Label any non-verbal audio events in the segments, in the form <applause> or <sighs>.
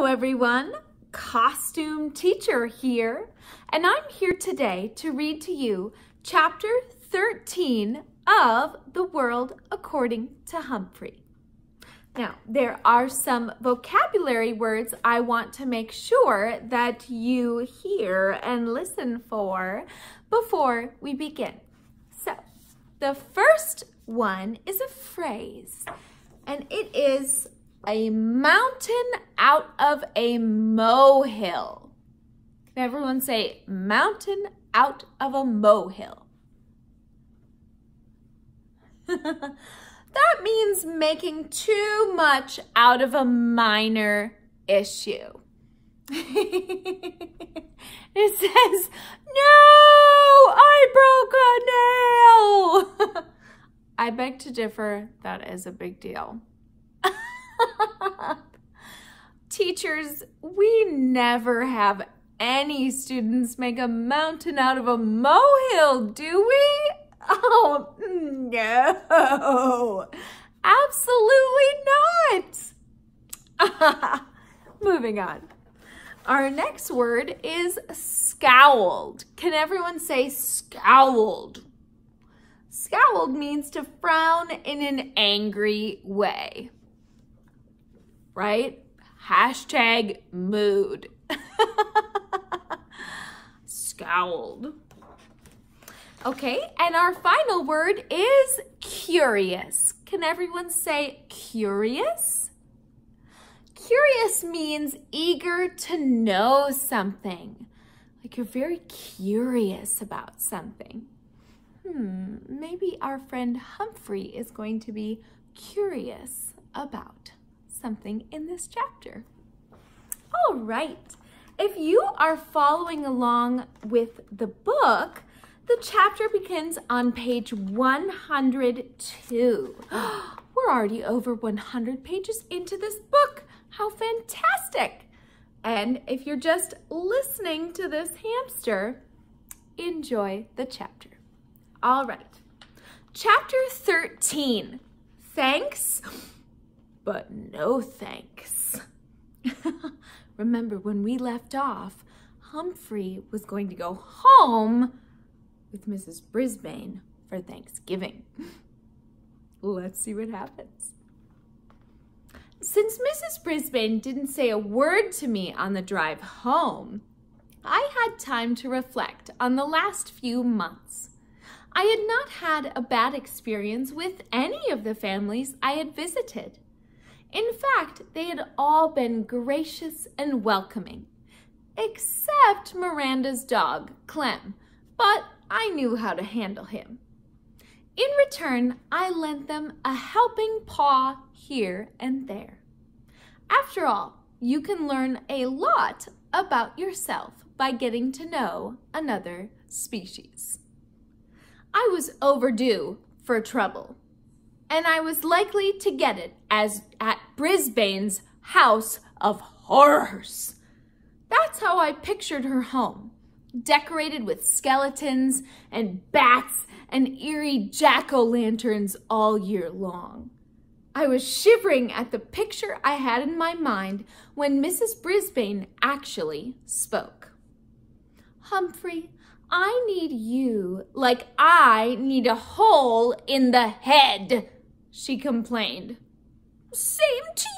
Hello everyone, Costume Teacher here, and I'm here today to read to you chapter 13 of The World According to Humphrey. Now, there are some vocabulary words I want to make sure that you hear and listen for before we begin. So, the first one is a phrase, and it is a mountain out of a molehill. Can everyone say mountain out of a molehill? <laughs> that means making too much out of a minor issue. <laughs> it says, no, I broke a nail. <laughs> I beg to differ, that is a big deal. <laughs> Teachers, we never have any students make a mountain out of a molehill, do we? <laughs> Oh, no. Absolutely not. <laughs> Moving on. Our next word is scowled. Can everyone say scowled? Scowled means to frown in an angry way right? Hashtag mood. Scowled. Okay, and our final word is curious. Can everyone say curious? Curious means eager to know something. Like you're very curious about something. Hmm, maybe our friend Humphrey is going to be curious about something in this chapter. All right, if you are following along with the book, the chapter begins on page 102. <gasps> We're already over 100 pages into this book. How fantastic! And if you're just listening to this hamster, enjoy the chapter. All right, chapter 13, thanks but no thanks. <laughs> Remember when we left off, Humphrey was going to go home with Mrs. Brisbane for Thanksgiving. <laughs> Let's see what happens. Since Mrs. Brisbane didn't say a word to me on the drive home, I had time to reflect on the last few months. I had not had a bad experience with any of the families I had visited. In fact, they had all been gracious and welcoming, except Miranda's dog, Clem, but I knew how to handle him. In return, I lent them a helping paw here and there. After all, you can learn a lot about yourself by getting to know another species. I was overdue for trouble and I was likely to get it as at Brisbane's House of Horrors. That's how I pictured her home, decorated with skeletons and bats and eerie jack-o'-lanterns all year long. I was shivering at the picture I had in my mind when Mrs. Brisbane actually spoke. Humphrey, I need you like I need a hole in the head, she complained. Same to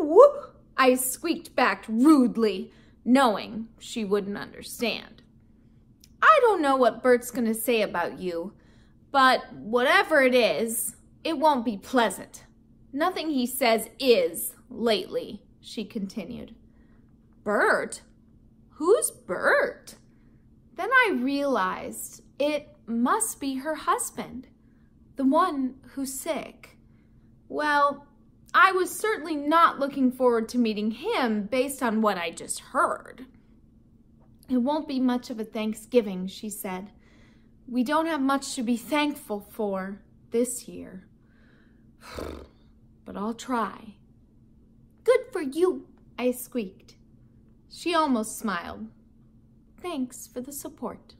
you, I squeaked back rudely, knowing she wouldn't understand. I don't know what Bert's gonna say about you, but whatever it is, it won't be pleasant. Nothing he says is lately, she continued. Bert? Who's Bert? Then I realized it must be her husband the one who's sick. Well, I was certainly not looking forward to meeting him based on what I just heard. It won't be much of a Thanksgiving, she said. We don't have much to be thankful for this year. <sighs> but I'll try. Good for you, I squeaked. She almost smiled. Thanks for the support.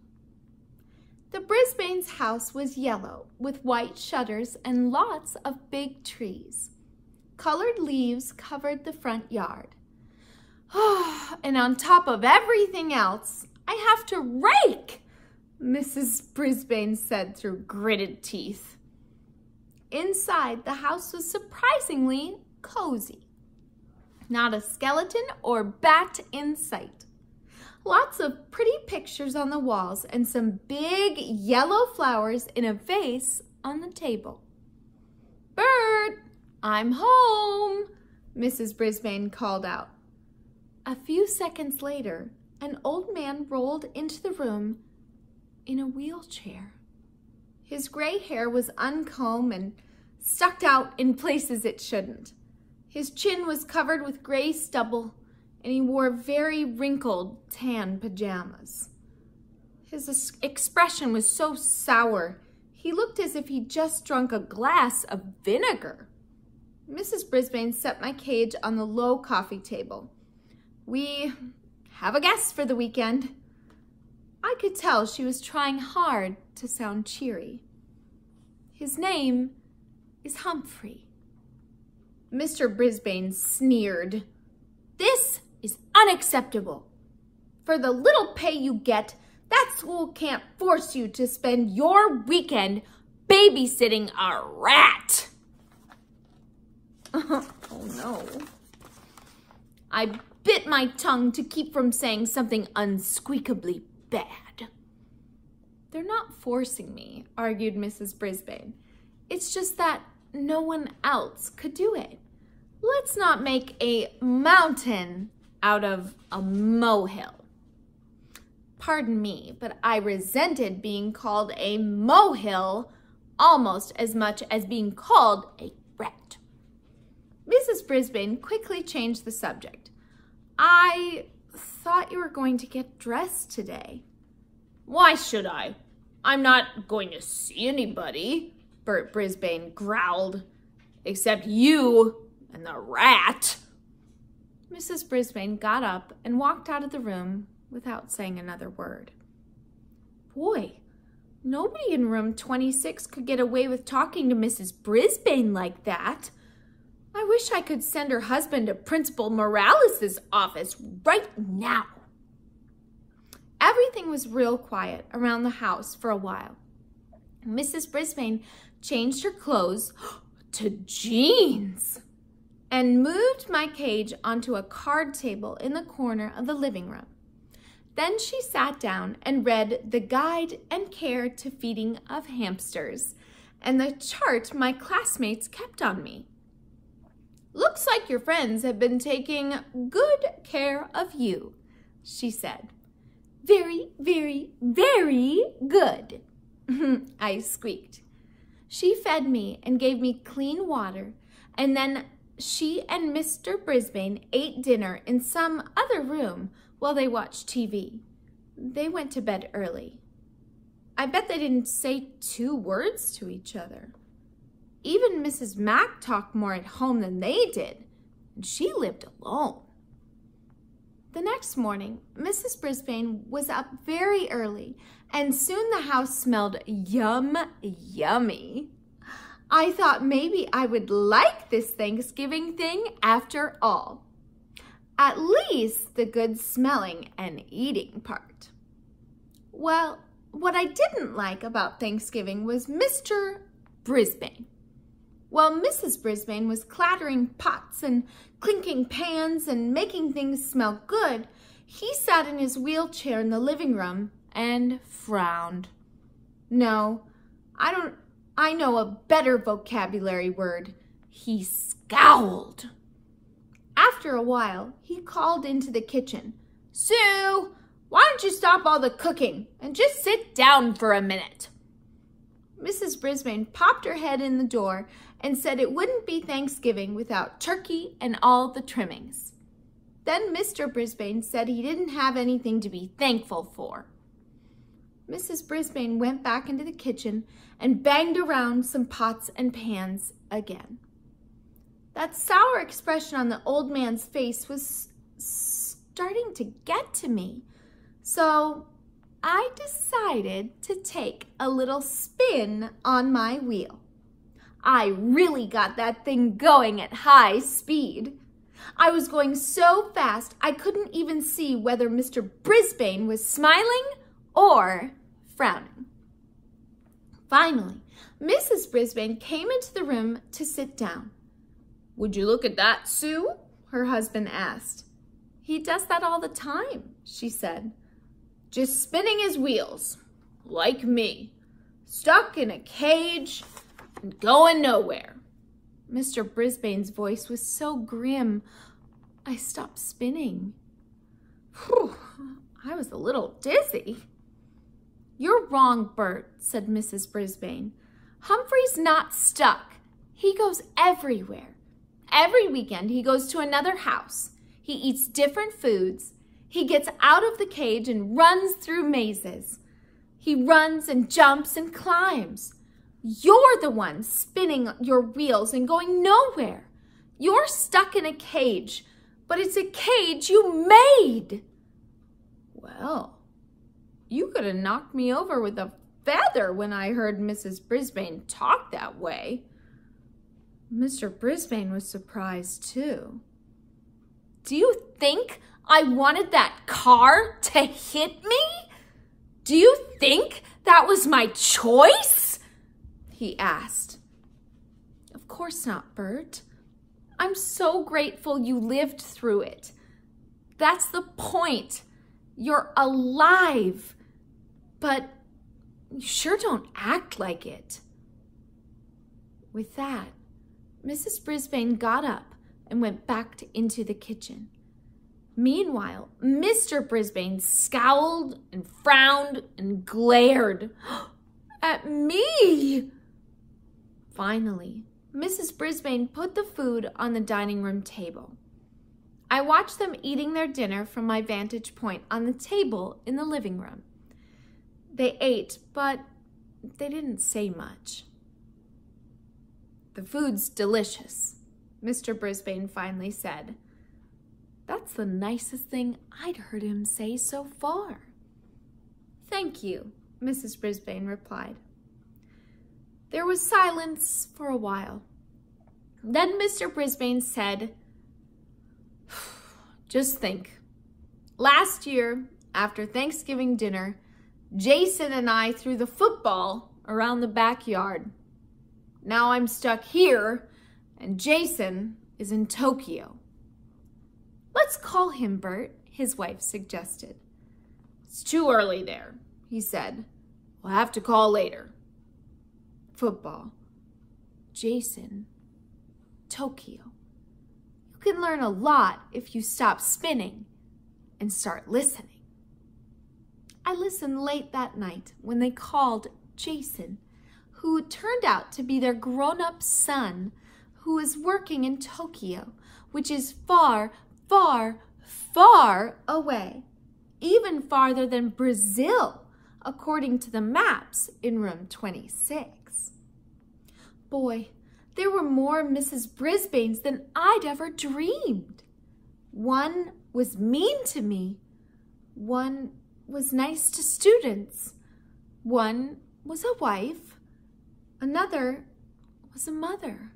The Brisbane's house was yellow with white shutters and lots of big trees. Colored leaves covered the front yard. <sighs> and on top of everything else, I have to rake, Mrs. Brisbane said through gritted teeth. Inside, the house was surprisingly cozy. Not a skeleton or bat in sight. Lots of pretty pictures on the walls and some big yellow flowers in a vase on the table. Bert, I'm home, Mrs. Brisbane called out. A few seconds later, an old man rolled into the room in a wheelchair. His gray hair was uncombed and stuck out in places it shouldn't. His chin was covered with gray stubble, and he wore very wrinkled tan pajamas. His expression was so sour, he looked as if he'd just drunk a glass of vinegar. Mrs. Brisbane set my cage on the low coffee table. We have a guest for the weekend. I could tell she was trying hard to sound cheery. His name is Humphrey. Mr. Brisbane sneered. This is unacceptable. For the little pay you get, that school can't force you to spend your weekend babysitting a rat. <laughs> oh no. I bit my tongue to keep from saying something unsqueakably bad. They're not forcing me, argued Mrs. Brisbane. It's just that no one else could do it. Let's not make a mountain out of a molehill. Pardon me, but I resented being called a molehill almost as much as being called a rat. Mrs. Brisbane quickly changed the subject. I thought you were going to get dressed today. Why should I? I'm not going to see anybody. Bert Brisbane growled. Except you and the rat. Mrs. Brisbane got up and walked out of the room without saying another word. Boy, nobody in room 26 could get away with talking to Mrs. Brisbane like that. I wish I could send her husband to Principal Morales's office right now. Everything was real quiet around the house for a while. Mrs. Brisbane changed her clothes <gasps> to jeans and moved my cage onto a card table in the corner of the living room. Then she sat down and read the Guide and Care to Feeding of Hamsters and the chart my classmates kept on me. Looks like your friends have been taking good care of you, she said. Very, very, very good, <laughs> I squeaked. She fed me and gave me clean water, and then she and Mr. Brisbane ate dinner in some other room while they watched TV. They went to bed early. I bet they didn't say two words to each other. Even Mrs. Mac talked more at home than they did, and she lived alone. The next morning, Mrs. Brisbane was up very early, and soon the house smelled yum yummy. I thought maybe I would like this Thanksgiving thing after all. At least the good smelling and eating part. Well, what I didn't like about Thanksgiving was Mr. Brisbane. While Mrs. Brisbane was clattering pots and clinking pans and making things smell good, he sat in his wheelchair in the living room and frowned. No, I don't I know a better vocabulary word. He scowled. After a while, he called into the kitchen. Sue, why don't you stop all the cooking and just sit down for a minute? Mrs. Brisbane popped her head in the door and said it wouldn't be Thanksgiving without turkey and all the trimmings. Then Mr. Brisbane said he didn't have anything to be thankful for. Mrs. Brisbane went back into the kitchen and banged around some pots and pans again. That sour expression on the old man's face was starting to get to me. So I decided to take a little spin on my wheel. I really got that thing going at high speed. I was going so fast I couldn't even see whether Mr. Brisbane was smiling or frowning. Finally, Mrs. Brisbane came into the room to sit down. Would you look at that, Sue? Her husband asked. He does that all the time, she said. Just spinning his wheels, like me, stuck in a cage and going nowhere. Mr. Brisbane's voice was so grim, I stopped spinning. Whew, I was a little dizzy. You're wrong, Bert, said Mrs. Brisbane. Humphrey's not stuck. He goes everywhere. Every weekend, he goes to another house. He eats different foods. He gets out of the cage and runs through mazes. He runs and jumps and climbs. You're the one spinning your wheels and going nowhere. You're stuck in a cage, but it's a cage you made. Well, you could have knocked me over with a feather when I heard Mrs. Brisbane talk that way. Mr. Brisbane was surprised too. Do you think I wanted that car to hit me? Do you think that was my choice? He asked. Of course not, Bert. I'm so grateful you lived through it. That's the point. You're alive. But you sure don't act like it. With that, Mrs. Brisbane got up and went back to, into the kitchen. Meanwhile, Mr. Brisbane scowled and frowned and glared <gasps> at me. Finally, Mrs. Brisbane put the food on the dining room table. I watched them eating their dinner from my vantage point on the table in the living room. They ate, but they didn't say much. The food's delicious, Mr. Brisbane finally said. That's the nicest thing I'd heard him say so far. Thank you, Mrs. Brisbane replied. There was silence for a while. Then Mr. Brisbane said, <sighs> Just think. Last year, after Thanksgiving dinner, Jason and I threw the football around the backyard. Now I'm stuck here and Jason is in Tokyo. Let's call him Bert, his wife suggested. It's too early there, he said. We'll have to call later. Football. Jason. Tokyo. You can learn a lot if you stop spinning and start listening. I listened late that night when they called Jason, who turned out to be their grown-up son who is working in Tokyo, which is far, far, far away, even farther than Brazil, according to the maps in room 26. Boy, there were more Mrs. Brisbanes than I'd ever dreamed. One was mean to me. One was nice to students. One was a wife. Another was a mother.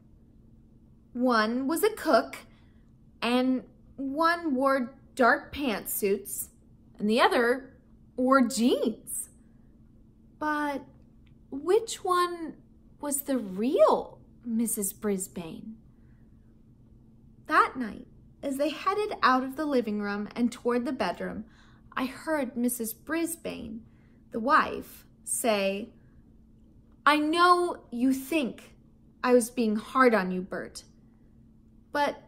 One was a cook, and one wore dark pantsuits, and the other wore jeans. But which one was the real Mrs. Brisbane? That night, as they headed out of the living room and toward the bedroom, I heard Mrs. Brisbane, the wife, say, I know you think I was being hard on you, Bert, but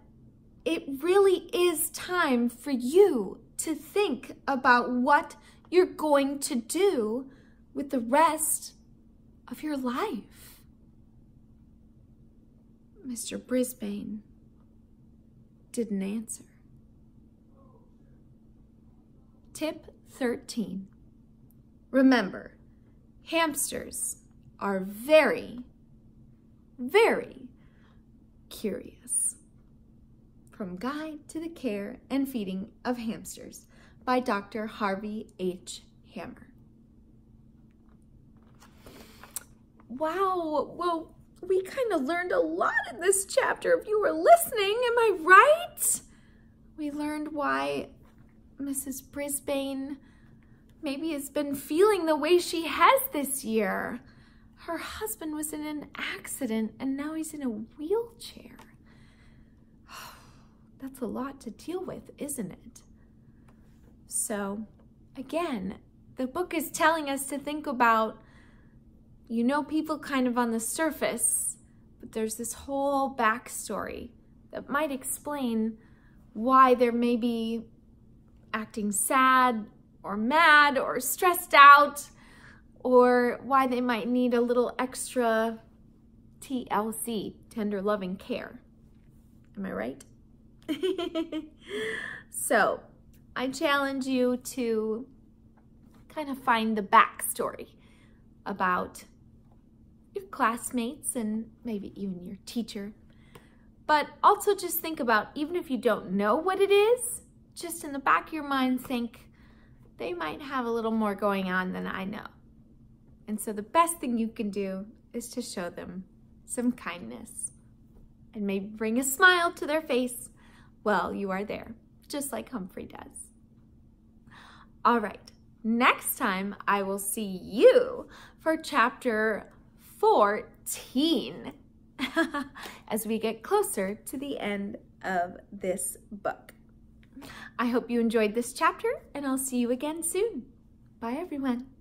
it really is time for you to think about what you're going to do with the rest of your life. Mr. Brisbane didn't answer. Tip 13. Remember, hamsters are very, very curious. From Guide to the Care and Feeding of Hamsters by Dr. Harvey H. Hammer. Wow, well, we kind of learned a lot in this chapter if you were listening, am I right? We learned why Mrs. Brisbane maybe has been feeling the way she has this year. Her husband was in an accident and now he's in a wheelchair. <sighs> That's a lot to deal with, isn't it? So, again, the book is telling us to think about, you know, people kind of on the surface, but there's this whole backstory that might explain why there may maybe acting sad or mad or stressed out or why they might need a little extra TLC, tender loving care. Am I right? <laughs> so I challenge you to kind of find the backstory about your classmates and maybe even your teacher. But also just think about, even if you don't know what it is, just in the back of your mind think, they might have a little more going on than I know. And so the best thing you can do is to show them some kindness and maybe bring a smile to their face while you are there, just like Humphrey does. All right, next time I will see you for chapter 14 <laughs> as we get closer to the end of this book. I hope you enjoyed this chapter and I'll see you again soon. Bye everyone.